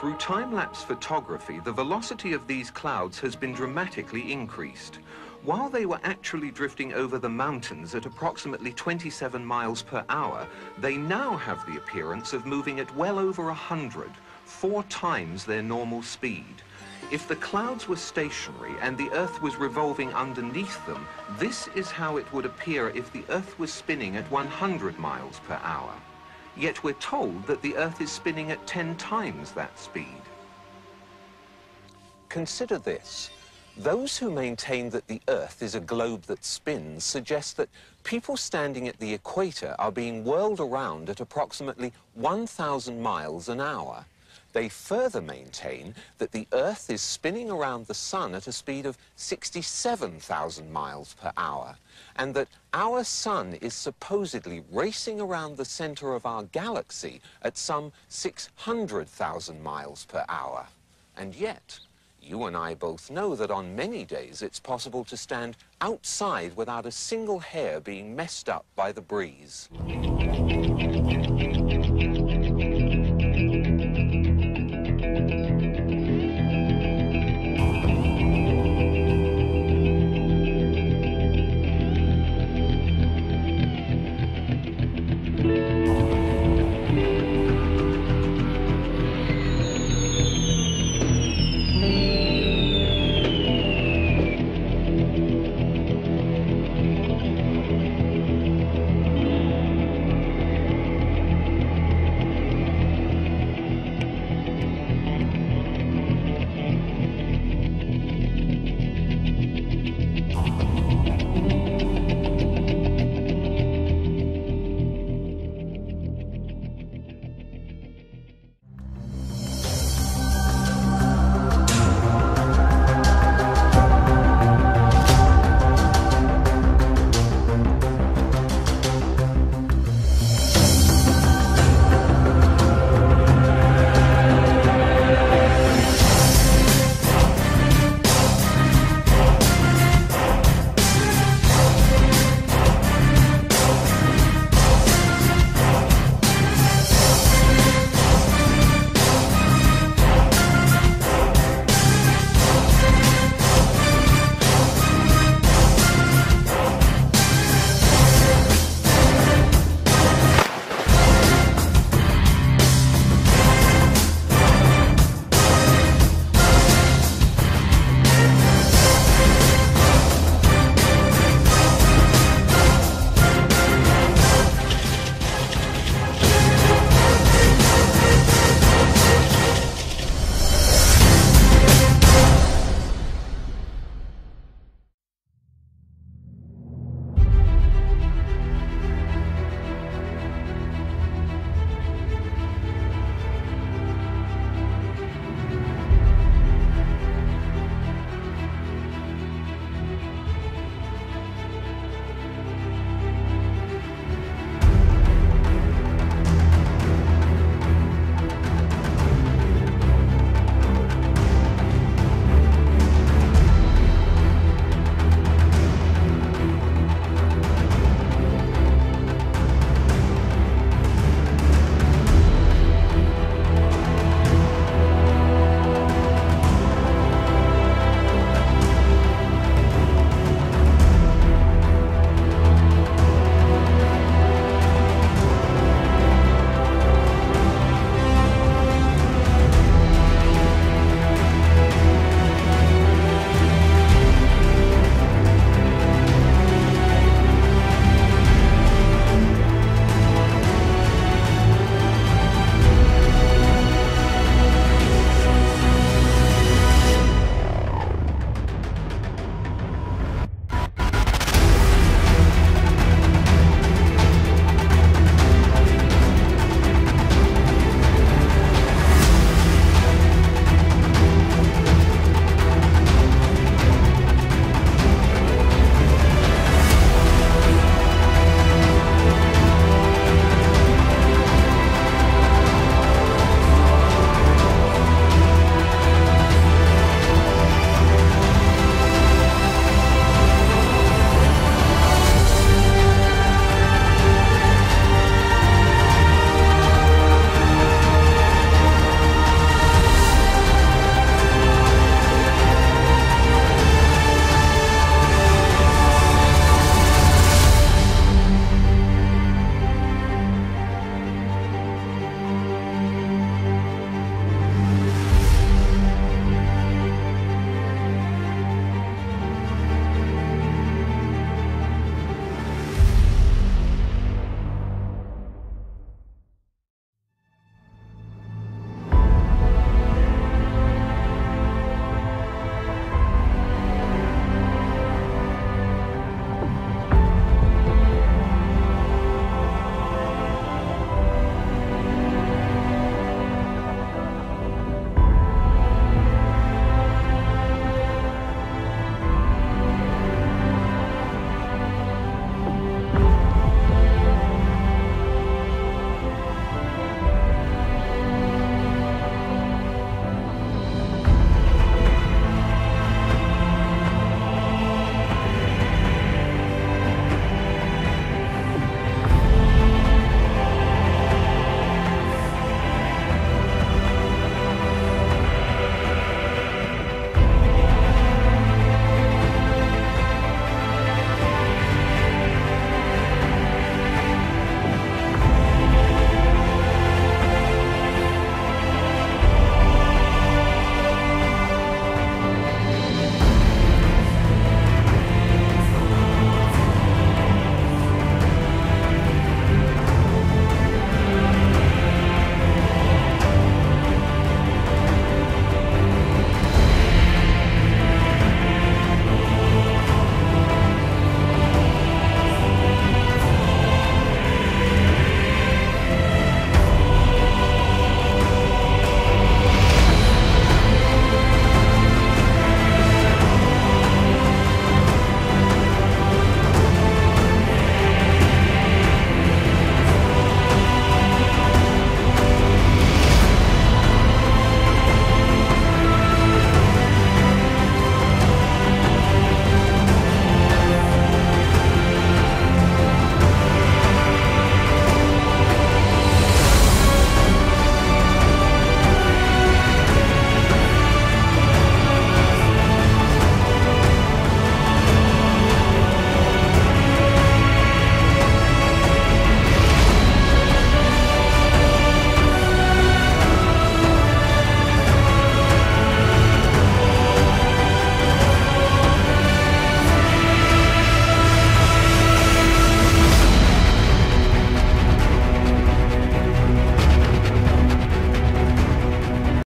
Through time-lapse photography, the velocity of these clouds has been dramatically increased. While they were actually drifting over the mountains at approximately 27 miles per hour, they now have the appearance of moving at well over 100, four times their normal speed. If the clouds were stationary and the Earth was revolving underneath them, this is how it would appear if the Earth was spinning at 100 miles per hour. Yet we're told that the Earth is spinning at 10 times that speed. Consider this. Those who maintain that the Earth is a globe that spins suggest that people standing at the equator are being whirled around at approximately 1,000 miles an hour. They further maintain that the Earth is spinning around the Sun at a speed of 67,000 miles per hour, and that our Sun is supposedly racing around the center of our galaxy at some 600,000 miles per hour. And yet, you and I both know that on many days it's possible to stand outside without a single hair being messed up by the breeze.